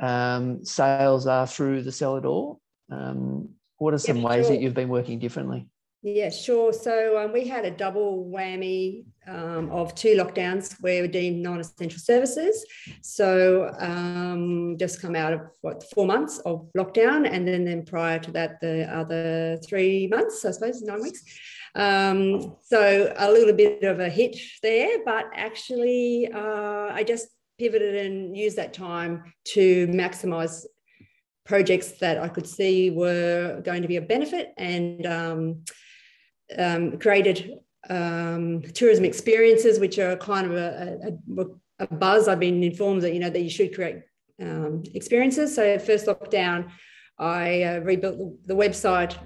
um, sales are through the cellar door. Um, what are some yeah, ways sure. that you've been working differently? Yeah, sure. So um, we had a double whammy um, of two lockdowns where we deemed non-essential services. So um, just come out of what four months of lockdown, and then then prior to that the other three months, I suppose, nine weeks. Um, so a little bit of a hit there, but actually uh, I just pivoted and used that time to maximise projects that I could see were going to be a benefit and um, um, created um, tourism experiences, which are kind of a, a, a, buzz. I've been informed that you know that you should create um, experiences. So first lockdown, I uh, rebuilt the, website,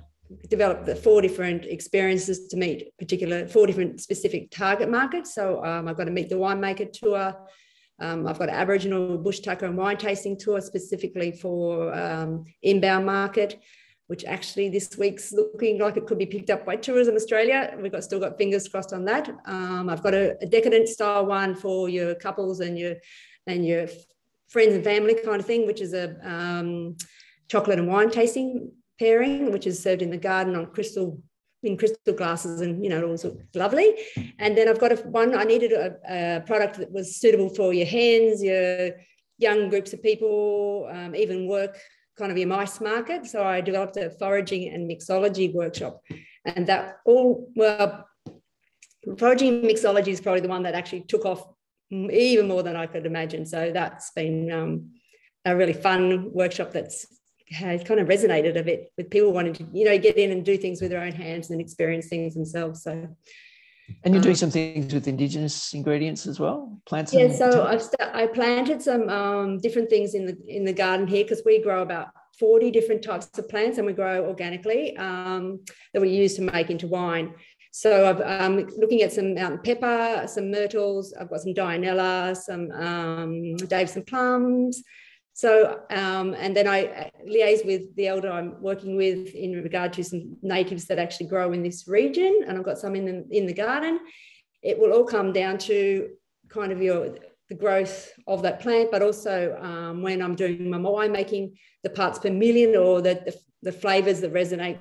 developed the four different experiences to meet particular four different specific target markets. So um, I've got to meet the winemaker tour. Um, I've got an Aboriginal bush tucker and wine tasting tour specifically for um, inbound market which actually this week's looking like it could be picked up by Tourism Australia. We've got still got fingers crossed on that. Um, I've got a, a, decadent style one for your couples and your and your friends and family kind of thing, which is a um, chocolate and wine tasting pairing, which is served in the garden on crystal in crystal glasses and you know it all looks lovely and then i've got a one i needed a, a product that was suitable for your hands your young groups of people um, even work kind of your mice market. So I developed a foraging and mixology workshop. And that all, well, foraging mixology is probably the one that actually took off even more than I could imagine. So that's been um, a really fun workshop that's has kind of resonated a bit with people wanting to, you know, get in and do things with their own hands and experience things themselves. So and you're doing um, some things with indigenous ingredients as well, plants. Yeah, so I've st- I planted some um, different things in the in the garden here because we grow about 40 different types of plants and we grow organically um, that we use to make into wine. So I'm um, looking at some mountain pepper, some myrtles. I've got some dianella, some um, Davidson plums, so, um, and then I uh, liaise with the elder I'm working with in regard to some natives that actually grow in this region, and I've got some in the, in the garden. It will all come down to kind of your the growth of that plant, but also um, when I'm doing my wine making, the parts per million or the, the, the flavors that resonate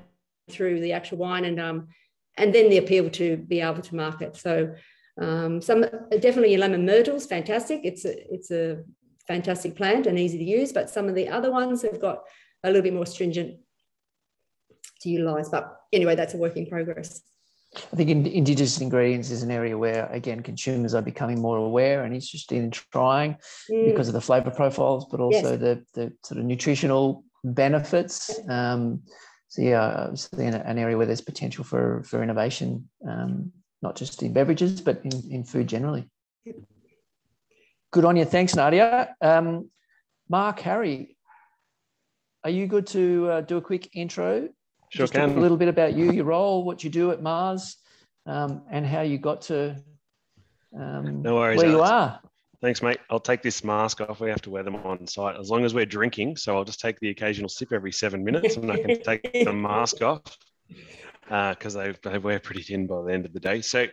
through the actual wine, and um, and then the appeal to be able to market. So um, some definitely lemon myrtles, fantastic. It's a it's a fantastic plant and easy to use, but some of the other ones have got a little bit more stringent to utilize. But anyway, that's a work in progress. I think indigenous ingredients is an area where, again, consumers are becoming more aware and interested in trying mm. because of the flavor profiles, but also yes. the, the sort of nutritional benefits. Um, so yeah, an, an area where there's potential for for innovation, um, not just in beverages, but in, in food generally. Good on you. Thanks, Nadia. Um, Mark, Harry, are you good to uh, do a quick intro? Sure Just can. A little bit about you, your role, what you do at Mars, um, and how you got to um, [LAUGHS] no worries, where Alex. you are. Thanks, mate. I'll take this mask off. We have to wear them on site as long as we're drinking. So I'll just take the occasional sip every seven minutes and I can take the mask off because uh, they, they wear pretty thin by the end of the day. So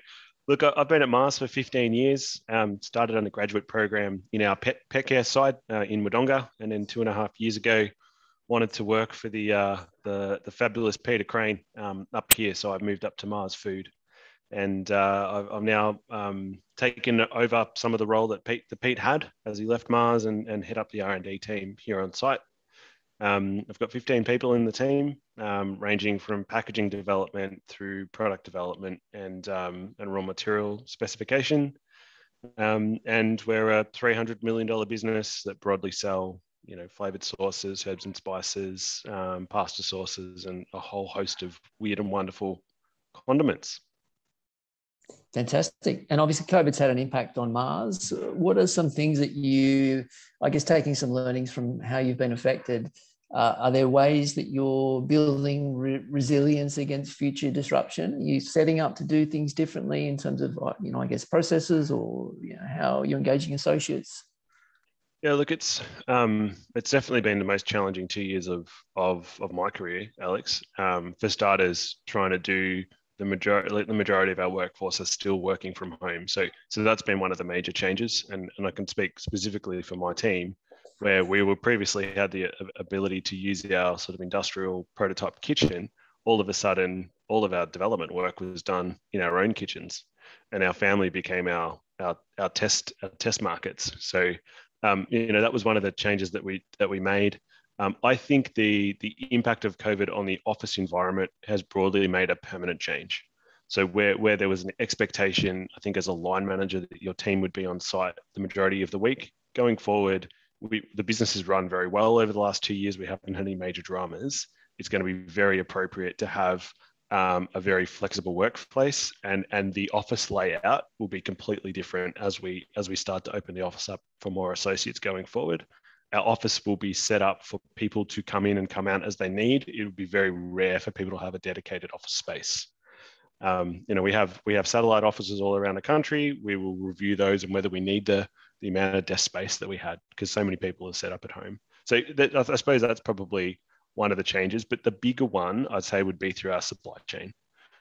Look, I've been at Mars for 15 years. Um, started on the graduate program in our pet, pet care side uh, in Wodonga, and then two and a half years ago, wanted to work for the uh, the, the fabulous Peter Crane um, up here. So I've moved up to Mars Food, and uh, I've, I've, now um, taken over some of the role that Pete, that Pete had as he left Mars and, and head up the R and D team here on site. Um, I've got 15 people in the team, um, ranging from packaging development through product development and, um, and raw material specification. Um, and we're a $300 million business that broadly sell, you know, flavored sauces, herbs and spices, um, pasta sauces, and a whole host of weird and wonderful condiments. Fantastic. And obviously, COVID's had an impact on Mars. What are some things that you, I guess, taking some learnings from how you've been affected? Uh, are there ways that you're building re- resilience against future disruption? Are you setting up to do things differently in terms of, uh, you know, I guess, processes or you know, how you're engaging associates? Yeah, look, it's um, it's definitely been the most challenging two years of of, of my career, Alex. Um, for starters, trying to do the majority the majority of our workforce are still working from home. So so that's been one of the major changes. And, and I can speak specifically for my team, where we were previously had the ability to use our sort of industrial prototype kitchen. All of a sudden, all of our development work was done in our own kitchens, and our family became our our, our test our test markets. So um, you know that was one of the changes that we that we made. Um, I think the, the impact of COVID on the office environment has broadly made a permanent change. So where, where there was an expectation, I think as a line manager, that your team would be on site the majority of the week, going forward, we, the business has run very well over the last two years. We haven't had any major dramas. It's going to be very appropriate to have um, a very flexible workplace, and and the office layout will be completely different as we as we start to open the office up for more associates going forward our office will be set up for people to come in and come out as they need. It would be very rare for people to have a dedicated office space. Um, you know, we have we have satellite offices all around the country. We will review those and whether we need the the amount of desk space that we had because so many people are set up at home. So that, I suppose that's probably one of the changes. But the bigger one I'd say would be through our supply chain.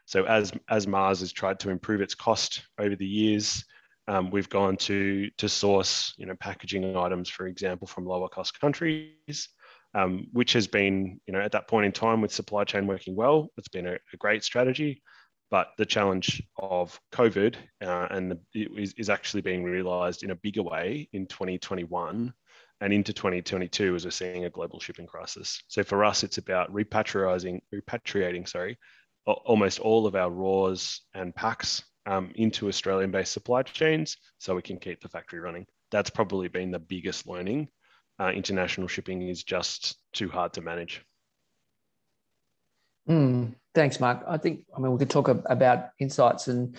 So as as Mars has tried to improve its cost over the years, um, we've gone to to source, you know, packaging items, for example, from lower cost countries, um, which has been, you know, at that point in time with supply chain working well, it's been a, a great strategy. But the challenge of COVID uh, and the, is, is actually being realised in a bigger way in 2021 and into 2022 as we're seeing a global shipping crisis. So for us, it's about repatriating, repatriating, sorry, almost all of our raws and packs um, into Australian based supply chains so we can keep the factory running. That's probably been the biggest learning. Uh, international shipping is just too hard to manage. Mm, thanks, Mark. I think, I mean, we could talk about insights and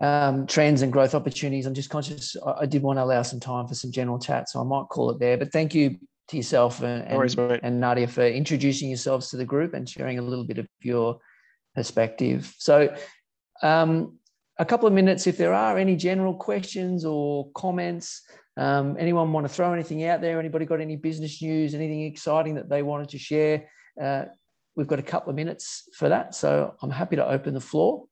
um, trends and growth opportunities. I'm just conscious, I, did want to allow some time for some general chat, so I might call it there. But thank you to yourself and, and, worries, and Nadia for introducing yourselves to the group and sharing a little bit of your perspective. So, um, a couple of minutes if there are any general questions or comments. Um, anyone want to throw anything out there? Anybody got any business news, anything exciting that they wanted to share? Uh, we've got a couple of minutes for that. So I'm happy to open the floor.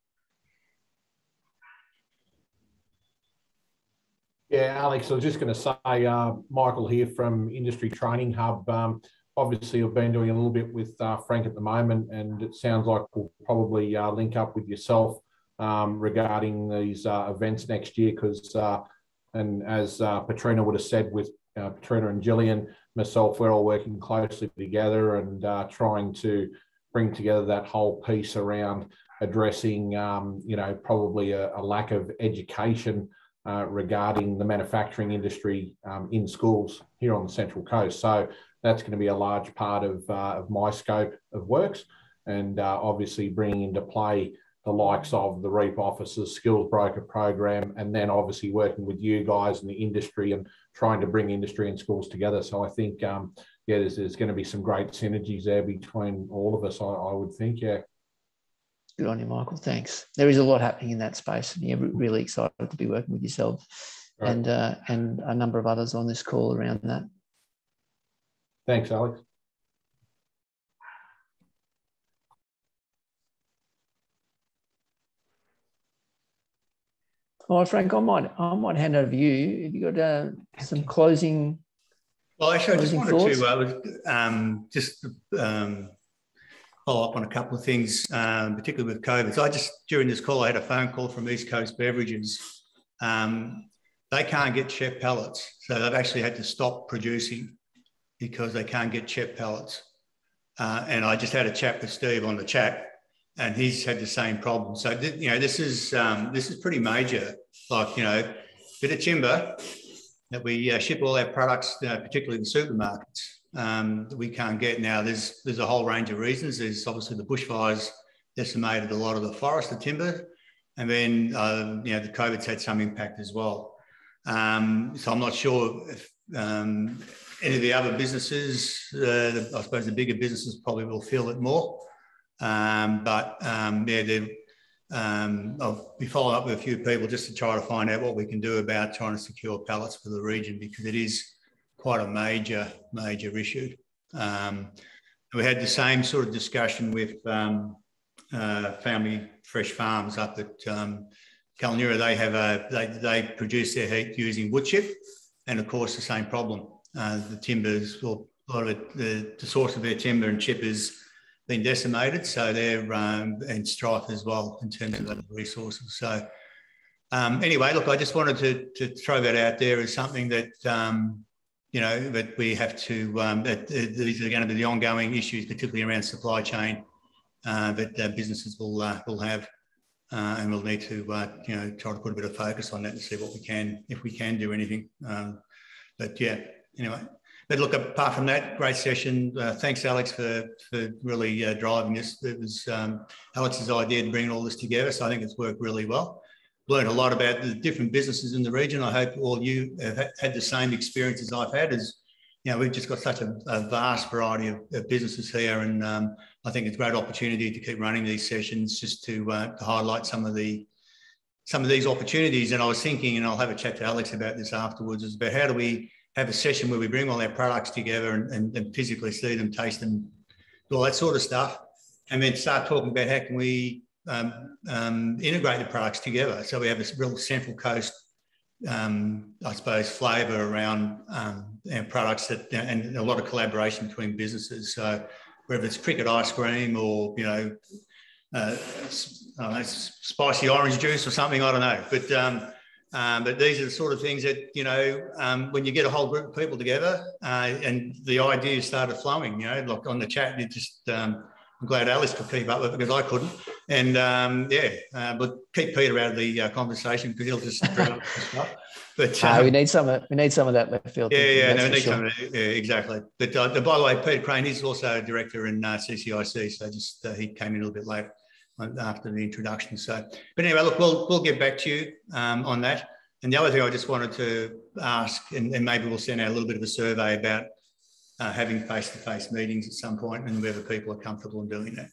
Yeah, Alex, I was just going to say, uh, Michael here from Industry Training Hub. Um, obviously, I've been doing a little bit with uh, Frank at the moment, and it sounds like we'll probably uh, link up with yourself um, regarding these uh, events next year because, uh, and as uh, Patrina would have said with uh, Patrina and Gillian, myself, we're all working closely together and uh, trying to bring together that whole piece around addressing, um, you know, probably a, a lack of education uh, regarding the manufacturing industry um, in schools here on the Central Coast. So that's going to be a large part of, of my scope of works and obviously bringing into play the likes of the REAP officers, skills broker program, and then obviously working with you guys in the industry and trying to bring industry and schools together. So I think, um, yeah, there's, there's, going to be some great synergies there between all of us, I, I, would think, yeah. Good on you, Michael. Thanks. There is a lot happening in that space, and yeah, really excited to be working with yourself right. and uh, and a number of others on this call around that. Thanks, Alex. Well, Frank, I might I might hand over to you. Have you got uh, some closing? Well, actually, I just wanted thoughts? to uh, um, just um, follow up on a couple of things, um, particularly with COVID. So I just during this call, I had a phone call from East Coast Beverages. Um, they can't get CHEP pallets, so they've actually had to stop producing because they can't get CHEP pallets. Uh, and I just had a chat with Steve on the chat, and he's had the same problem. So you know, this is um, this is pretty major. Like you know, bit of timber that we uh, ship all our products, uh, particularly in supermarkets, um, that we can't get now. There's there's a whole range of reasons. There's obviously the bushfires decimated a lot of the forest, the timber, and then uh, you know the COVID's had some impact as well. Um, so I'm not sure if um, any of the other businesses, uh, I suppose the bigger businesses probably will feel it more. Um, but um, yeah, um, I'll be following up with a few people just to try to find out what we can do about trying to secure pallets for the region because it is quite a major, major issue. Um, we had the same sort of discussion with um, uh, Family Fresh Farms up at um, They have a they, they produce their heat using wood chip, and of course the same problem. Uh, the timbers, well, a lot of it, the, the source of their timber and chip has been decimated, so they're um, and strife as well in terms of the resources. So um, anyway, look, I just wanted to, to throw that out there as something that um, you know, that we have to, um, that, these are going to be the ongoing issues, particularly around supply chain, uh, that uh, businesses will uh, will have, uh, and we'll need to, uh, you know, try to put a bit of focus on that and see what we can, if we can do anything. Um, but yeah, anyway. But look, apart from that, great session. Uh, thanks, Alex, for for really driving this. It was um, Alex's idea to bring all this together, so I think it's worked really well learned a lot about the different businesses in the region. I hope all you have had the same experiences I've had as, you know, we've just got such a, a vast variety of, of, businesses here. And um, I think it's a great opportunity to keep running these sessions just to, uh, to highlight some of the, some of these opportunities. And I was thinking, and I'll have a chat to Alex about this afterwards, is about how do we have a session where we bring all our products together and, and, and physically see them, taste them, do all that sort of stuff. And then start talking about how can we um, um, integrate the products together. So we have this real Central Coast, um, I suppose, flavour around um, our products that, and a lot of collaboration between businesses. So whether it's cricket ice cream or you know, uh, know spicy orange juice or something, I don't know. But um, um, but these are the sort of things that you know um, when you get a whole group of people together uh, and the ideas started flowing. You know, like on the chat, you just um, I'm glad Alice could keep up with it because I couldn't. And um, yeah, uh, but keep Peter out of the uh, conversation because he'll just stuff. But um, uh, we need some of we need some of that left field. Yeah, yeah, no, we need sure. some of it. Yeah, exactly. But uh, by the way, Peter Crane, he's also a director in CCIC, uh, so just uh, he came in a little bit late after the introduction. So, but anyway, look, we'll we'll get back to you um, on that. And the other thing I just wanted to ask, and, and maybe we'll send out a little bit of a survey about uh, having face-to-face meetings at some point and whether people are comfortable in doing that.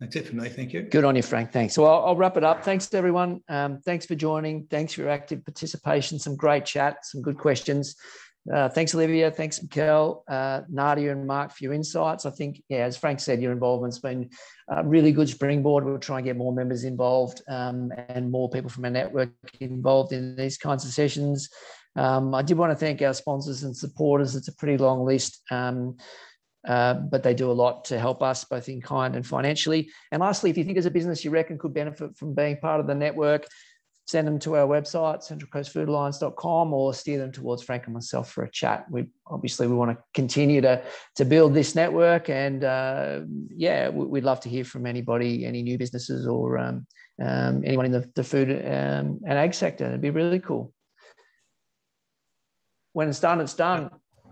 That's it for me. Thank you. Good on you, Frank. Thanks. So I'll, I'll wrap it up. Thanks to everyone. Um, thanks for joining. Thanks for your active participation. Some great chat, some good questions. Uh, thanks, Olivia. Thanks, Mikkel, uh, Nadia, and Mark for your insights. I think, yeah, as Frank said, your involvement's been a really good springboard. We'll try and get more members involved um, and more people from our network involved in these kinds of sessions. Um, I did want to thank our sponsors and supporters. It's a pretty long list, um, uh, but they do a lot to help us both in kind and financially. And lastly, if you think there's a business you reckon could benefit from being part of the network, send them to our website, centralcoastfoodalliance.com, or steer them towards Frank and myself for a chat. We obviously we want to continue to to build this network, and uh, yeah, we'd love to hear from anybody, any new businesses or um, um, anyone in the, the food um, and ag sector. It'd be really cool when it's done, it's done.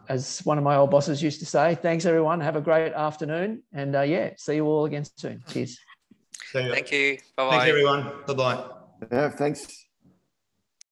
As one of my old bosses used to say, thanks everyone. Have a great afternoon. And uh, yeah, see you all again soon. Cheers. Thank you. Bye bye. Thanks everyone. Bye bye. Yeah, thanks.